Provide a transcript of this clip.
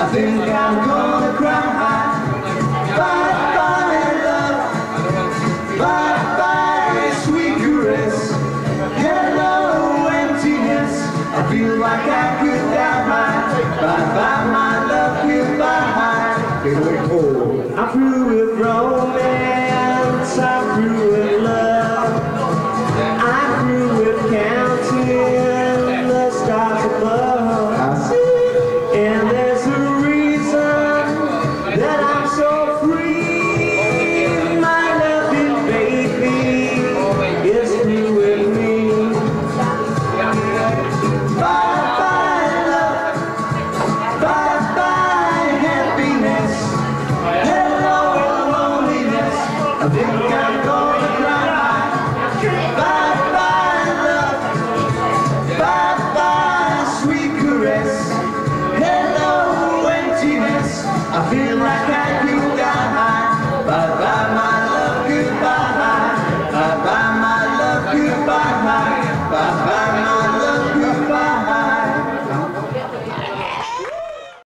I think I'm gonna cry. Bye bye love, bye bye sweet caress. Emptiness. I feel like I could die. Bye bye my love, goodbye. It went cold. I'm through with romance. Thank you.